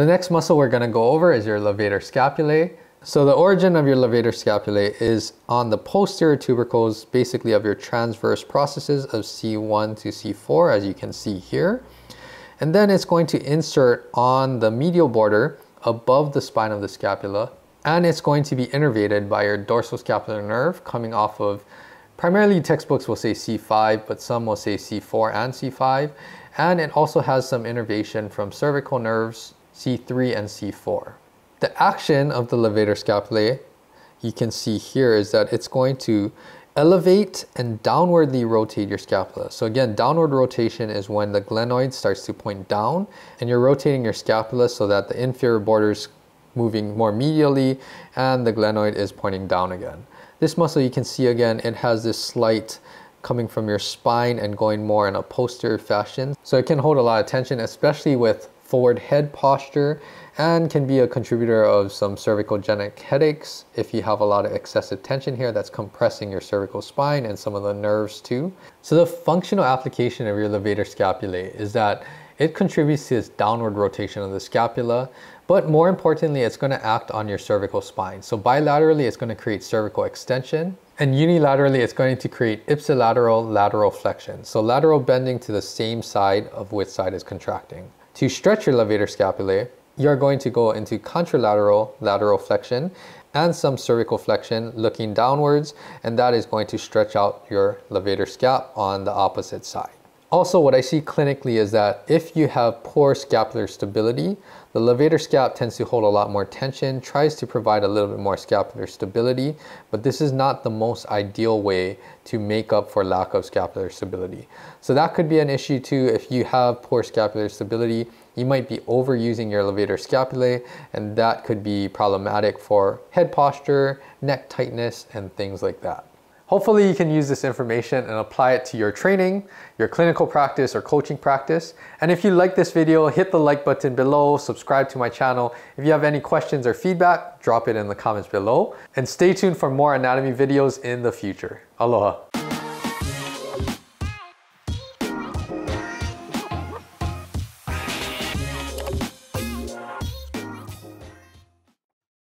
The next muscle we're gonna go over is your levator scapulae. So the origin of your levator scapulae is on the posterior tubercles, basically of your transverse processes of C1 to C4, as you can see here. And then it's going to insert on the medial border above the spine of the scapula, and it's going to be innervated by your dorsoscapular nerve coming off of, primarily textbooks will say C5, but some will say C4 and C5. And it also has some innervation from cervical nerves, C3 and C4. The action of the levator scapulae, you can see here, is that it's going to elevate and downwardly rotate your scapula. So again, downward rotation is when the glenoid starts to point down and you're rotating your scapula so that the inferior border is moving more medially and the glenoid is pointing down again. This muscle you can see again, it has this slight coming from your spine and going more in a posterior fashion. So it can hold a lot of tension, especially with forward head posture and can be a contributor of some cervicogenic headaches if you have a lot of excessive tension here that's compressing your cervical spine and some of the nerves too. So the functional application of your levator scapulae is that it contributes to this downward rotation of the scapula, but more importantly, it's going to act on your cervical spine. So bilaterally, it's going to create cervical extension, and unilaterally, it's going to create ipsilateral lateral flexion. So lateral bending to the same side of which side is contracting. To stretch your levator scapulae, you're going to go into contralateral lateral flexion and some cervical flexion looking downwards and that is going to stretch out your levator scap on the opposite side. Also, what I see clinically is that if you have poor scapular stability, the levator scap tends to hold a lot more tension, tries to provide a little bit more scapular stability, but this is not the most ideal way to make up for lack of scapular stability. So that could be an issue too if you have poor scapular stability. You might be overusing your levator scapulae, and that could be problematic for head posture, neck tightness, and things like that. Hopefully you can use this information and apply it to your training, your clinical practice or coaching practice. And if you like this video, hit the like button below, subscribe to my channel. If you have any questions or feedback, drop it in the comments below. And stay tuned for more anatomy videos in the future. Aloha.